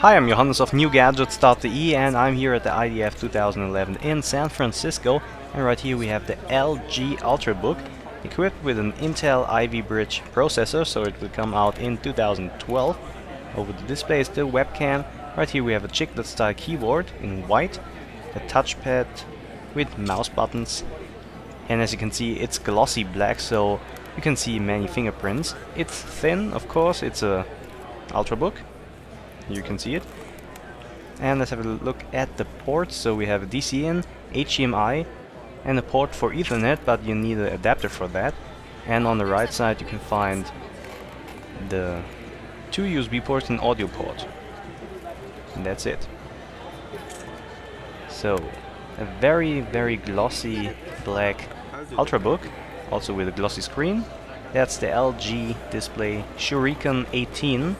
Hi, I'm Johannes of NewGadgets.de and I'm here at the IDF 2011 in San Francisco and right here we have the LG Ultrabook equipped with an Intel Ivy Bridge processor so it will come out in 2012. Over the display is the webcam. Right here we have a chiclet style keyboard in white, a touchpad with mouse buttons and as you can see it's glossy black so you can see many fingerprints. It's thin of course, it's a Ultrabook you can see it. And let's have a look at the ports. So we have a DC in, HDMI, and a port for Ethernet, but you need an adapter for that. And on the right side you can find the two USB ports and audio port. And that's it. So, a very, very glossy black Ultrabook, also with a glossy screen. That's the LG display Shuriken 18